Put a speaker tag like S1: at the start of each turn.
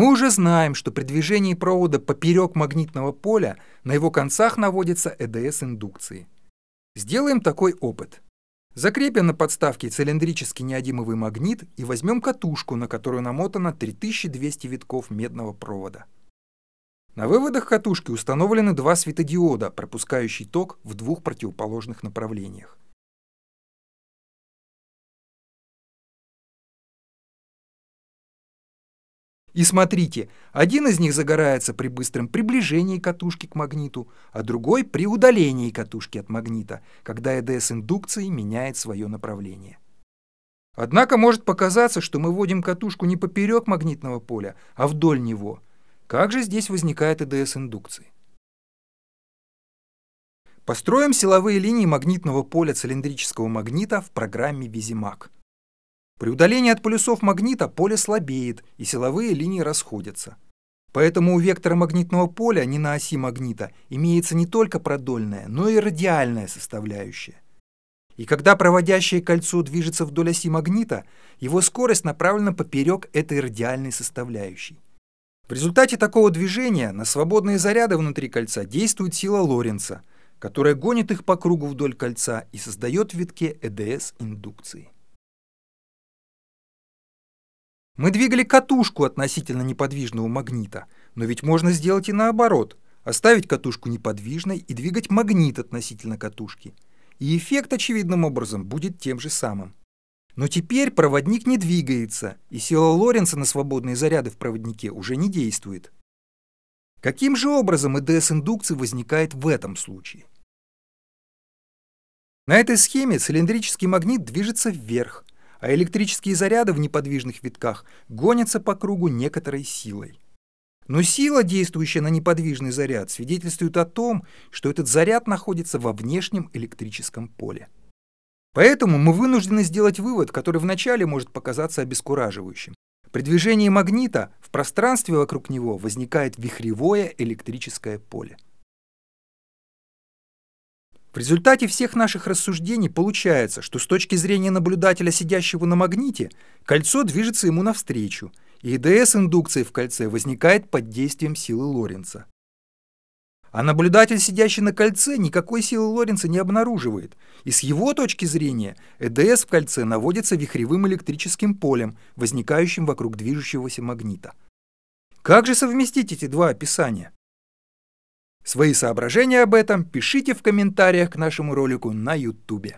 S1: Мы уже знаем, что при движении провода поперек магнитного поля на его концах наводится ЭДС индукции. Сделаем такой опыт. Закрепим на подставке цилиндрический неодимовый магнит и возьмем катушку, на которую намотано 3200 витков медного провода. На выводах катушки установлены два светодиода, пропускающие ток в двух противоположных направлениях. И смотрите, один из них загорается при быстром приближении катушки к магниту, а другой при удалении катушки от магнита, когда ЭДС индукции меняет свое направление. Однако может показаться, что мы вводим катушку не поперек магнитного поля, а вдоль него. Как же здесь возникает ЭДС индукции? Построим силовые линии магнитного поля цилиндрического магнита в программе Vizimac. При удалении от полюсов магнита поле слабеет, и силовые линии расходятся. Поэтому у вектора магнитного поля не на оси магнита имеется не только продольная, но и радиальная составляющая. И когда проводящее кольцо движется вдоль оси магнита, его скорость направлена поперек этой радиальной составляющей. В результате такого движения на свободные заряды внутри кольца действует сила Лоренца, которая гонит их по кругу вдоль кольца и создает в витке ЭДС индукции. Мы двигали катушку относительно неподвижного магнита, но ведь можно сделать и наоборот, оставить катушку неподвижной и двигать магнит относительно катушки. И эффект очевидным образом будет тем же самым. Но теперь проводник не двигается, и сила Лоренца на свободные заряды в проводнике уже не действует. Каким же образом ЭДС индукции возникает в этом случае? На этой схеме цилиндрический магнит движется вверх, а электрические заряды в неподвижных витках гонятся по кругу некоторой силой. Но сила, действующая на неподвижный заряд, свидетельствует о том, что этот заряд находится во внешнем электрическом поле. Поэтому мы вынуждены сделать вывод, который вначале может показаться обескураживающим. При движении магнита в пространстве вокруг него возникает вихревое электрическое поле. В результате всех наших рассуждений получается, что с точки зрения наблюдателя, сидящего на магните, кольцо движется ему навстречу, и ИДС индукции в кольце возникает под действием силы Лоренца. А наблюдатель, сидящий на кольце, никакой силы Лоренца не обнаруживает, и с его точки зрения ЭДС в кольце наводится вихревым электрическим полем, возникающим вокруг движущегося магнита. Как же совместить эти два описания? Свои соображения об этом пишите в комментариях к нашему ролику на YouTube.